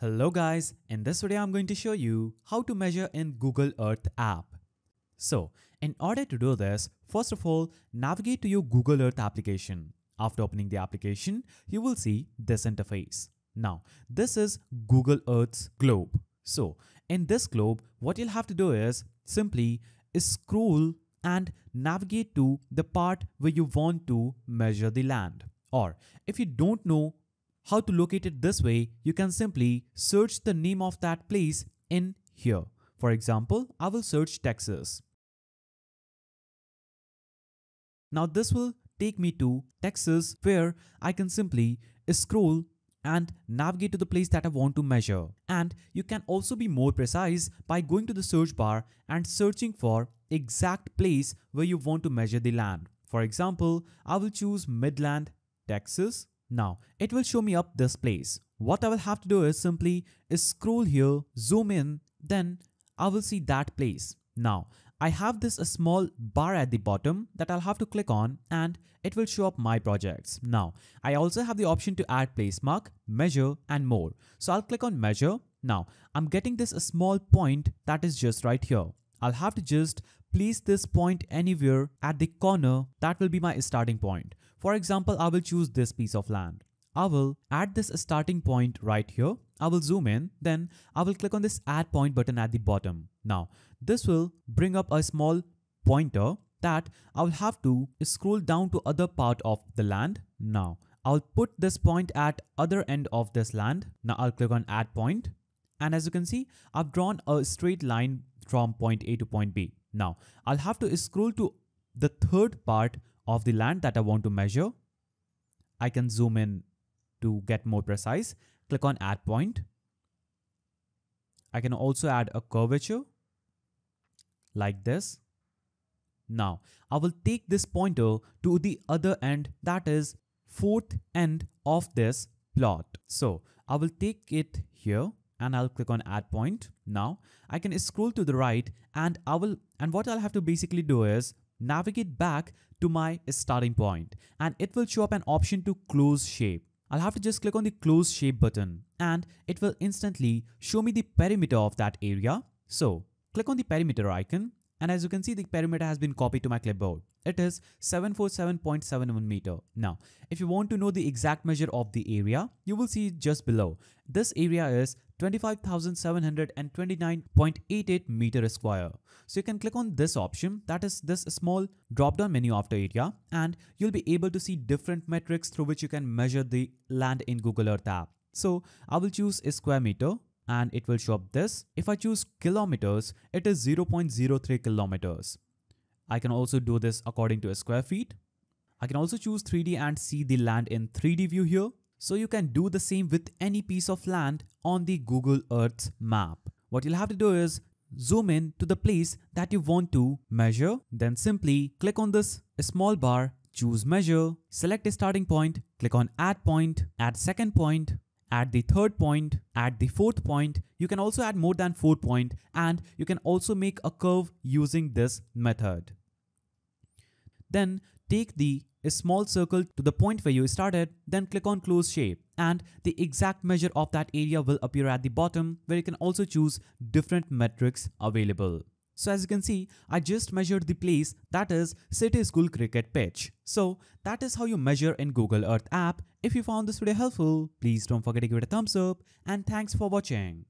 Hello guys, in this video I'm going to show you how to measure in Google Earth app. So, in order to do this, first of all, navigate to your Google Earth application. After opening the application, you will see this interface. Now, this is Google Earth's globe. So, in this globe, what you'll have to do is simply scroll and navigate to the part where you want to measure the land. Or if you don't know how to locate it this way, you can simply search the name of that place in here. For example, I will search Texas. Now this will take me to Texas where I can simply scroll and navigate to the place that I want to measure. And you can also be more precise by going to the search bar and searching for exact place where you want to measure the land. For example, I will choose Midland, Texas now, it will show me up this place. What I will have to do is simply scroll here, zoom in, then I will see that place. Now, I have this a small bar at the bottom that I'll have to click on and it will show up my projects. Now, I also have the option to add place mark, measure and more. So I'll click on measure. Now, I'm getting this a small point that is just right here. I'll have to just place this point anywhere at the corner that will be my starting point. For example, I will choose this piece of land. I will add this starting point right here. I will zoom in, then I will click on this add point button at the bottom. Now, this will bring up a small pointer that I will have to scroll down to other part of the land. Now, I'll put this point at other end of this land. Now I'll click on add point. And as you can see, I've drawn a straight line from point A to point B. Now, I'll have to scroll to the third part of the land that I want to measure. I can zoom in to get more precise. Click on add point. I can also add a curvature like this. Now, I will take this pointer to the other end that is fourth end of this plot. So, I will take it here and I'll click on add point. Now I can scroll to the right and I will and what I'll have to basically do is navigate back to my starting point and it will show up an option to close shape. I'll have to just click on the close shape button and it will instantly show me the perimeter of that area. So click on the perimeter icon and as you can see the perimeter has been copied to my clipboard. It is 747.71 meter. Now, if you want to know the exact measure of the area, you will see just below. This area is 25,729.88 meter square. So you can click on this option that is this small drop down menu after area and you'll be able to see different metrics through which you can measure the land in Google Earth app. So I will choose a square meter and it will show up this. If I choose kilometers, it is 0.03 kilometers. I can also do this according to square feet. I can also choose 3D and see the land in 3D view here. So you can do the same with any piece of land on the Google Earth map. What you'll have to do is zoom in to the place that you want to measure. Then simply click on this small bar, choose measure, select a starting point, click on add point, add second point, add the third point, add the fourth point. You can also add more than four point and you can also make a curve using this method. Then take the a small circle to the point where you started, then click on close shape and the exact measure of that area will appear at the bottom where you can also choose different metrics available. So as you can see, I just measured the place that is City School Cricket Pitch. So that is how you measure in Google Earth app. If you found this video helpful, please don't forget to give it a thumbs up and thanks for watching.